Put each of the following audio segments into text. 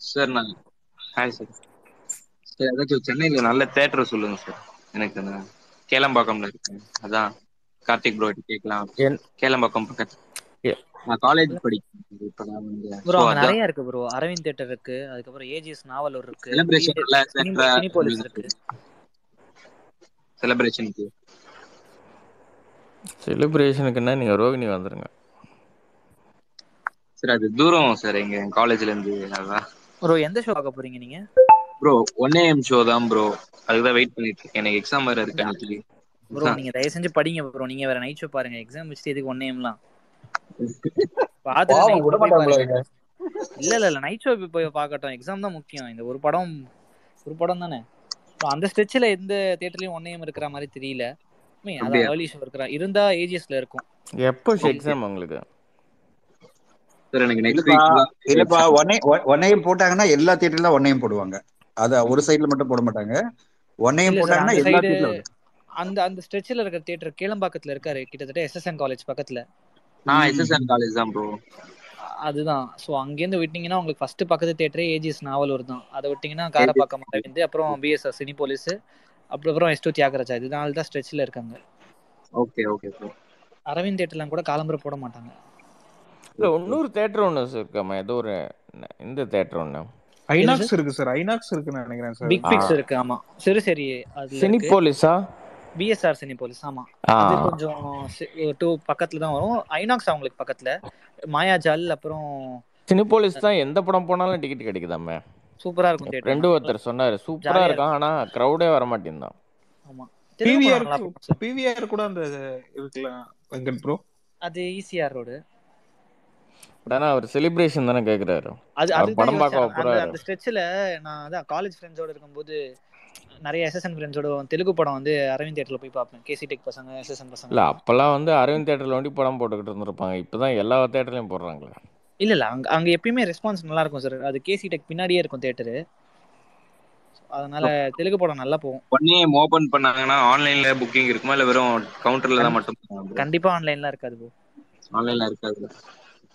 Sir நான் hi sir sir ஏதாச்சும் சென்னையில நல்ல தேட்டர் சொல்லுங்க சார் எனக்கு அந்த கேளம்பாக்கம்ல இருக்கு. அதான் கார்த்திக் ப்ரோ கேட்கலாம். கேளம்பாக்கம் பக்கத்து நான் காலேஜ் படிக்கிறேன் இப்போ நான் ப்ரோ நிறைய இருக்கு ப்ரோ அரவிந்த் தேட்டர் இருக்கு. அதுக்கப்புறம் ஏஜிஎஸ் நாவலூர் இருக்கு. செலிப்ரேஷன் இருக்கு. செலிப்ரேஷனுக்கு செலிப்ரேஷனுக்குன்னா நீங்கள் ரோகிணி வந்துருங்க. சார் அது தூரம் சார் எங்க காலேஜ்ல இருந்து அதான். ப்ரோ எந்த ஷோ பார்க்க போறீங்க நீங்க? ப்ரோ ஒன் ஏஎம் ஷோ தான் ப்ரோ அதுதான் வெயிட் பண்ணிட்டு இருக்கேன். எனக்கு எக்ஸாம் வேற இருக்கு அன்னைக்கு. ப்ரோ நீங்க தயவு செஞ்சு படிங்க ப்ரோ நீங்க வேற நைட் ஷோ பாருங்க. எக்ஸாம் வச்சுட்டு எதுக்கு ஒன் நேம்லாம் பாவம் விட மாட்டாங்களோ பாத்துட்டு இல்ல இல்ல இல்ல. நைட் ஷோ போய் பார்க்கட்டும். எக்ஸாம் தான் முக்கியம். இந்த ஒரு படம் ஒரு படம் தானே. அந்த ஸ்ட்ரெச்சில் எந்த தேட்டர்லயும் ஒன் இருக்கிற மாதிரி தெரியல. அதான்? ஏர்லி ஷோ இருக்கிறா இருந்தா ஏஜிஎஸ்ல இருக்கும். எப்போ எக்ஸாம் உங்களுக்கு? இல்லப்பா வீக் இல்லப்பா ஒன்னே ஒன்னையும் போட்டாங்கன்னா எல்லா தியேட்டர்ல ஒன்னையும் போடுவாங்க. அத ஒரு சைடுல மட்டும் போட மாட்டாங்க. ஒன்னையும் போட்டாங்கன்னா அந்த எல்லா சைடு தியேட்டர்ல அந்த அந்த ஸ்ட்ரெச்சில் இருக்கிற தியேட்டர் கேளம்பாக்கத்துல இருக்காரு கிட்டத்தட்ட எஸ்எஸ்என் காலேஜ் பக்கத்துல. ஆ எஸ்எஸ்என் காலேஜ் தான் ப்ரோ அதுதான். ஸோ அங்கேருந்து விட்டீங்கன்னா உங்களுக்கு ஃபர்ஸ்ட் பக்கத்து தேட்டரே ஏஜிஎஸ் நாவலூர் தான். அதை விட்டீங்கன்னா காரப்பாக்கம் அரவிந்த் அப்புறம் பிஎஸ்ஆர் சினி போலீஸ் அப்புறம் எஸ் டூ தியாகராஜா. இதனால தான் ஸ்ட்ரெச்சில் இருக்காங்க. ஓகே ஓகே அரவிந்த் தேட்டர்லாம் கூட காலம்பரை போட மாட்டாங்க. இல்லை இன்னொரு தேட்டர் ஒன்று இருக்காமா ஏதோ ஒரு இந்த தேட்டர் ஒன்று ஐநாக்ஸ் இருக்கு சார் ஐநாக்ஸ் இருக்குன்னு நினைக்கிறேன் சார் பிக் பிக்ஸ் இருக்கு ஆமா. சரி அதுல சினி இருக்கு போலீஸா பிஎஸ்ஆர் சினி போலீஸ் ஆமா. அது கொஞ்சம் டூ பக்கத்துல தான் வரும். ஐநாக்ஸ் அவங்களுக்கு பக்கத்துல. மாயாஜால் அப்புறம் சினி போலீஸ் தான் எந்த படம் போனாலும் டிக்கெட் கிடைக்குதாமே சூப்பரா இருக்கும் ரெண்டு ஒருத்தர் சொன்னாரு. சூப்பரா ஜாலியா இருக்கான் ஆனா க்ரௌடே வர மாட்டேன்தான் ஆமா. பிவிஆர் இருக்கும் சார் பிவிஆர் கூட அந்த இருக்கலாம் வெங்கட் ப்ரோ அது ஈசிஆர் ரோடு பட் ஆனா அவர் செலிப்ரேஷன் தானே கேக்குறாரு. அது அதுதான் படம் பார்க்க அந்த போறாரு. அந்த ஸ்ட்ரெச்சில் நான் அதான் காலேஜ் ஃப்ரெண்ட்ஸோட இருக்கும்போது நிறைய எஸ்எஸ்என் ஃப்ரெண்ட்ஸோட தெலுங்கு படம் வந்து அரவிந்த் தேட்டரில் போய் பார்ப்பேன். கேசி டெக் பசங்க எஸ்எஸ்என் பசங்க. இல்ல அப்பெல்லாம் வந்து அரவிந்த் தேட்டர்ல வண்டி படம் போட்டுக்கிட்டு இருந்திருப்பாங்க. இப்பதான் எல்லா தேட்டர்லயும் போடுறாங்களே. இல்ல இல்ல அங்க அங்க எப்பயுமே ரெஸ்பான்ஸ் நல்லா இருக்கும் சார் அது கேசி டெக் பின்னாடியே இருக்கும் தேட்டரு அதனால தெலுங்கு படம் நல்லா போகும். ஏஎம் ஓபன் பண்ணாங்கன்னா ஆன்லைன்ல புக்கிங் இருக்குமா? இல்ல வெறும் கவுண்டர்ல தான் மட்டும் கண்டிப்பா ஆன்லைன்ல இருக்காது ஆன்லைன்ல இருக்காது.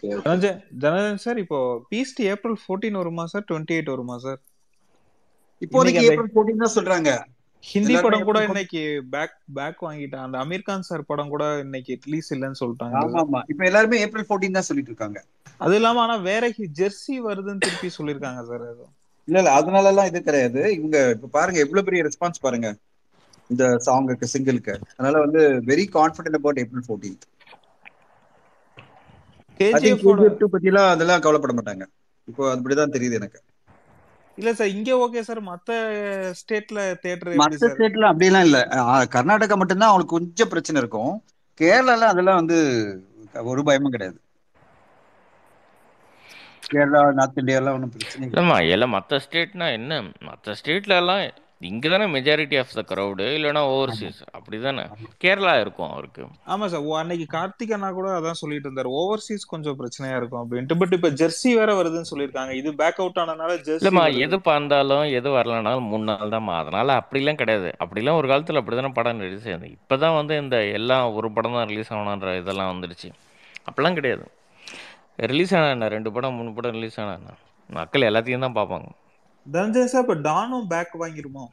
தனஞ்சன் சார் இப்போ பீஸ்ட் ஏப்ரல் 14 வருமா சார் 28 வருமா சார் இப்போதைக்கு ஏப்ரல் போர்டீன் தான் சொல்றாங்க. ஹிந்தி படம் கூட இன்னைக்கு பேக் பேக் வாங்கிட்டான். அந்த அமீர் கான் சார் படம் கூட இன்னைக்கு ரிலீஸ் இல்லைன்னு சொல்லிட்டாங்க. ஆமா ஆமா. இப்ப எல்லாருமே ஏப்ரல் போர்டீன் தான் சொல்லிட்டு இருக்காங்க. அது இல்லாம ஆனா வேற ஜெர்சி வருதுன்னு திருப்பி சொல்லிருக்காங்க சார் அது இல்ல இல்ல. அதனால எல்லாம் இது கிடையாது. இவங்க இப்ப பாருங்க எவ்வளவு பெரிய ரெஸ்பான்ஸ் பாருங்க. இந்த சாங்குக்கு சிங்கிளுக்கு அதனால வந்து very confident about April fourteen I think KGF பத்திலாம் அதெல்லாம் கவலைப்பட மாட்டாங்க. இப்போ அப்படிதான் தெரியுது எனக்கு. இல்ல சார் இங்க ஓகே சார் மத்த ஸ்டேட்ல தியேட்டர் மத்த ஸ்டேட்ல அப்படியெல்லாம் இல்ல. கர்நாடகா மட்டும்தான் அவங்களுக்கு கொஞ்சம் பிரச்சனை இருக்கும். கேரளால அதெல்லாம் வந்து ஒரு பயமும் கிடையாது. கேரளா நார்த் இந்தியாலாம் ஒன்றும் பிரச்சனை இல்லை. இல்லம்மா எல்லாம் மற்ற ஸ்டேட்னா என்ன? மற்ற ஸ்டேட்ல எல்லாம் இங்க தானே மெஜாரிட்டி ஆஃப் த க்ரௌடு இல்லைன்னா ஓவர்சீஸ் அப்படிதானே? கேரளா இருக்கும் அவருக்கு. ஆமா சார். அன்னைக்கு கார்த்திக் அண்ணா கூட அதான் சொல்லிட்டு இருந்தாரு. ஓவர்சீஸ் கொஞ்சம் பிரச்சனையா இருக்கும் அப்படின்ட்டு. பட் இப்ப ஜெர்சி வேற வருதுன்னு சொல்லியிருக்காங்க. இது பேக் அவுட் ஆனனால ஜெர்சி இல்லம்மா எது பார்த்தாலும் எது வரலனாலும் மூணு நாள் தான்மா அதனால அப்படிலாம் கிடையாது. அப்படிலாம் ஒரு காலத்தில் அப்படி தானே படம் ரிலீஸ் ஆயிருந்தது. இப்போ தான் வந்து இந்த எல்லாம் ஒரு படம் தான் ரிலீஸ் ஆகணுன்ற இதெல்லாம் வந்துடுச்சு அப்படிலாம் கிடையாது. ரிலீஸ் ஆன ரெண்டு படம் மூணு படம் ரிலீஸ் ஆன மக்கள் எல்லாத்தையும் தான் பார்ப்பாங்க. தனஞ்சய் சார் இப்ப டானும் பேக் வாங்கிருமோ?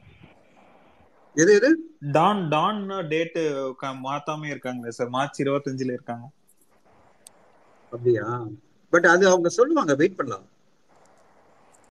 எது எது? டான் டான் டேட்டு மாத்தாம இருக்காங்களே சார் மார்ச் இருபத்தஞ்சுல இருக்காங்க. அப்படியா? பட் அது அவங்க சொல்லுவாங்க வெயிட் பண்ணலாம்.